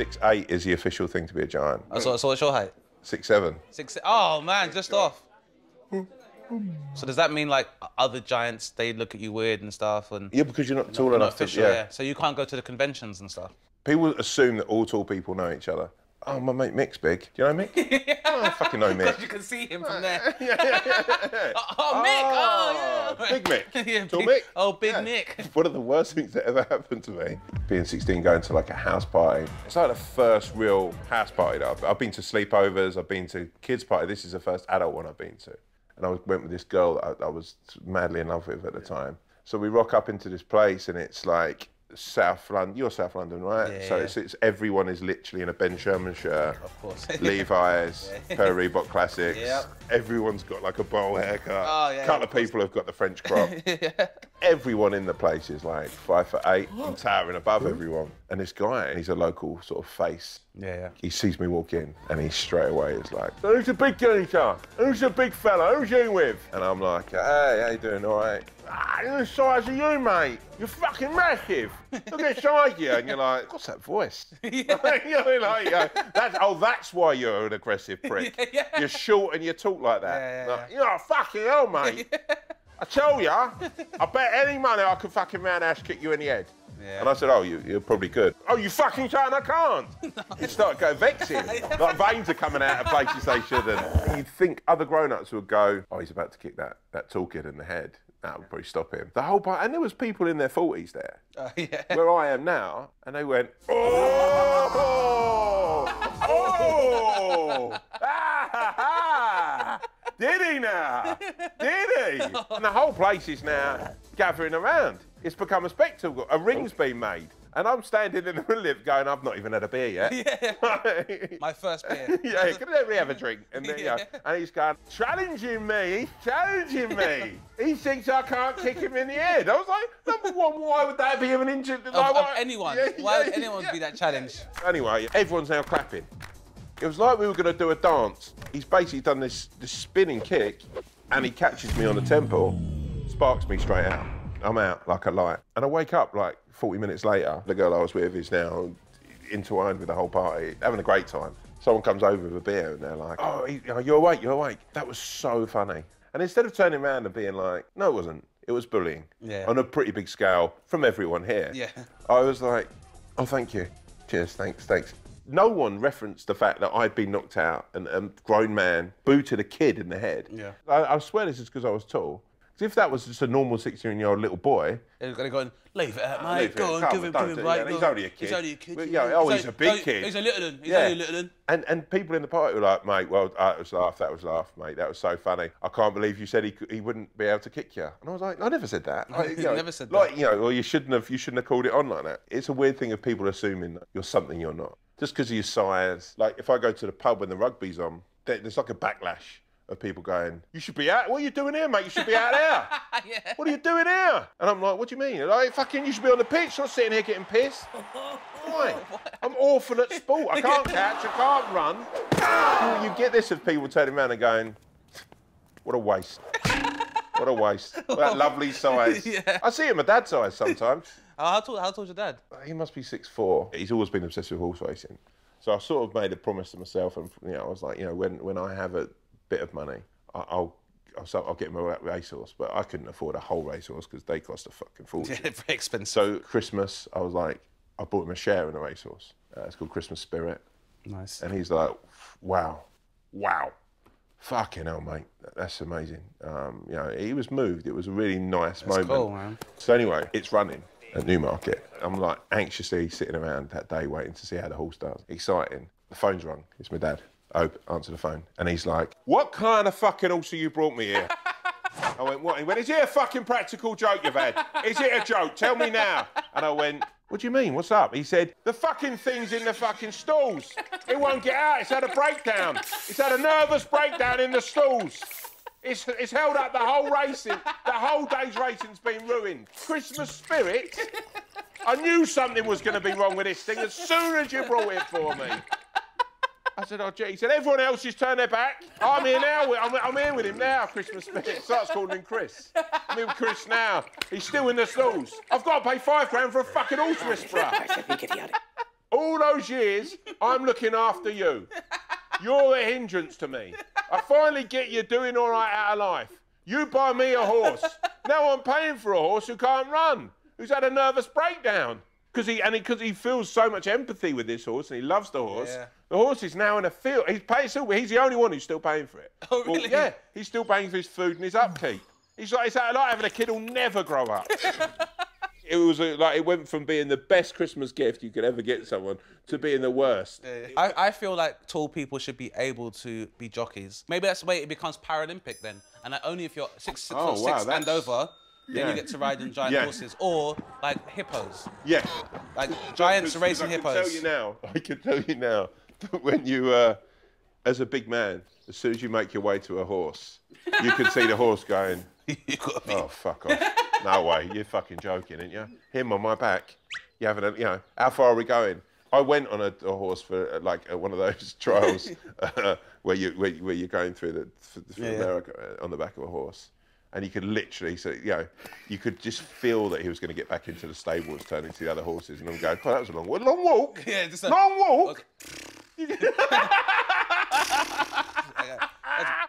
Six eight is the official thing to be a giant. Oh, so, so what's your height? Six seven. Six. Oh man, just off. So does that mean like other giants they look at you weird and stuff and Yeah, because you're not tall you're not enough to. official? Yeah. Yeah. So you can't go to the conventions and stuff. People assume that all tall people know each other. Oh, my mate Mick's big. Do you know Mick? oh, I fucking know Mick. You can see him from there. oh, oh, Mick! Oh, yeah. Big Mick. yeah, Tall big, Mick. Oh, Big Yeah. Mick. One of the worst things that ever happened to me, being 16, going to like a house party. It's like the first real house party that I've, I've been to sleepovers, I've been to kids' party. This is the first adult one I've been to. And I went with this girl that I, I was madly in love with at the time. So we rock up into this place and it's like South London. You're South London, right? Yeah, so yeah. It's, it's everyone is literally in a Ben Sherman shirt. Of course. Levi's, pair of Reebok Classics. Yep. Everyone's got like a bowl haircut. Oh, yeah, couple of of people have got the French crop. Everyone in the place is like five foot eight and towering above everyone. And this guy, he's a local sort of face. Yeah, yeah. He sees me walk in and he straight away is like, Who's the big geezer? Who's the big fella? Who's you with? And I'm like, Hey, how you doing? All right. Ah, you're the size of you, mate. You're fucking massive. Look at the size of you. And you're like, What's that voice? you know, like, you know, that's, oh, that's why you're an aggressive prick. Yeah, yeah. You're short and you talk like that. Yeah, yeah, Like, You're a fucking hell, mate. I tell ya, I bet any money I could fucking roundhouse kick you in the head. Yeah. And I said, oh, you, you're probably good. Oh, you fucking saying I can't? It started going vexing. like veins are coming out of places they shouldn't. You'd think other grown-ups would go, oh, he's about to kick that, that tall kid in the head. That would probably stop him. The whole part, and there was people in their 40s there, Oh, yeah. where I am now, and they went, oh, oh, ah, ha, ha. Did he now? Did he? And the whole place is now gathering around. It's become a spectacle. A ring's been made. And I'm standing in the middle of it going, I've not even had a beer yet. Yeah. My first beer. yeah, can let me have a drink? And, then, Yeah. and he's going, challenging me, he's challenging me. he thinks I can't kick him in the head. I was like, number one, why would that be of an injury? Of, of anyone. Why would anyone be that challenge? Anyway, everyone's now clapping. It was like we were going to do a dance. He's basically done this, this spinning kick, and he catches me on the temple, sparks me straight out. I'm out like a light. And I wake up like 40 minutes later. The girl I was with is now entwined with the whole party, having a great time. Someone comes over with a beer and they're like, oh, oh, you're awake, you're awake. That was so funny. And instead of turning around and being like, no, it wasn't. It was bullying Yeah. on a pretty big scale from everyone here. Yeah. I was like, oh, thank you. Cheers, thanks, thanks. No one referenced the fact that I'd been knocked out and a grown man booted a kid in the head. Yeah. I, I swear this is because I was tall. 'Cause if that was just a normal 16 year old little boy, They're going to go and leave it out, ah, leave mate. Go on, give him, give him, it, right. yeah, oh, he's only a kid. He's only a kid. Well, yeah. oh, he's a big kid. He's a little one. He's Yeah. only a little one. and, and people in the party were like, mate, well, that was laugh, that was laugh, mate, that was so funny. I can't believe you said he, he wouldn't be able to kick you. And I was like, I never said that. I, you know, Never said like, that. you know, or you shouldn't have, you shouldn't have called it on like that. It's a weird thing of people assuming that you're something you're not. Just because of your size. Like, if I go to the pub when the rugby's on, there's like a backlash of people going, you should be out, what are you doing here, mate? You should be out there. yeah. What are you doing here? And I'm like, what do you mean? Like, fucking, you should be on the pitch, not sitting here getting pissed. Why? I'm awful at sport. I can't catch, I can't run. You get this of people turning around and going, what a waste. What a waste. That lovely size. Yeah. I see it my dad's size sometimes. How tall? How tall's your dad? He must be 6'4". He's always been obsessed with horse racing. So I sort of made a promise to myself, and you know, I was like, you know, when, when I have a bit of money, I- I'll I'll, so- I'll get him a racehorse. But I couldn't afford a whole racehorse because they cost a fucking fortune. Yeah, very expensive. So Christmas, I was like, I bought him a share in a racehorse. Uh, it's called Christmas Spirit, Nice. and he's like, wow, wow, fucking hell, mate, that's amazing. Um, you know, he was moved. It was a really nice moment. cool, man. So anyway, it's running at Newmarket. I'm like anxiously sitting around that day waiting to see how the horse does. Exciting. The phone's rung. It's my dad. Oh, answer the phone, and he's like, "What kind of fucking horse have you brought me here?" I went, "What?" He went, "Is it a fucking practical joke you've had? Is it a joke? Tell me now." And I went, "What do you mean? What's up?" He said, "The fucking thing's in the fucking stalls. It won't get out. It's had a breakdown. It's had a nervous breakdown in the stalls." It's, it's held up the whole racing. The whole day's racing's been ruined. Christmas spirit. I knew something was going to be wrong with this thing as soon as you brought it for me. I said, oh, gee. He said, everyone else has turned their back. I'm here now. with- I'm, I'm here with him now, Christmas spirit. Starts calling him Chris. I'm here with Chris now. He's still in the stalls. I've got to pay five grand for a fucking horse whisperer. Let me get you out of All those years, I'm looking after you. You're a hindrance to me. I finally get you doing all right out of life. You buy me a horse. Now I'm paying for a horse who can't run, who's had a nervous breakdown. Because he and because he, feels so much empathy with this horse and he loves the horse. Yeah. The horse is now in a field. He's paying still. He's the only one who's still paying for it. Oh, Well, really? yeah, he's still paying for his food and his upkeep. He's like it's like having a kid who'll never grow up. it was uh, like it went from being the best Christmas gift you could ever get someone to being the worst. I, I feel like tall people should be able to be jockeys. Maybe that's the way it becomes Paralympic then. And like, only if you're six, six Oh, foot wow, six and over, then yeah. you get to ride in giant Yeah. horses. Or like hippos. Yeah. Like giants Because- racing because I hippos. can tell you now. I can tell you now that when you, uh, as a big man, as soon as you make your way to a horse, you can see the horse going, you gotta be "Oh fuck off! No way! You're fucking joking, ain't you? Him on my back. You having a, you know, how far are we going?" I went on a, a horse for uh, like uh, one of those trials uh, where you where, where you're going through the Yeah, yeah. America uh, on the back of a horse, and you could literally so you know you could just feel that he was going to get back into the stables, turning to the other horses, and I'm going, "Oh, that was a long walk. Long walk. Yeah, just a- long walk." Okay.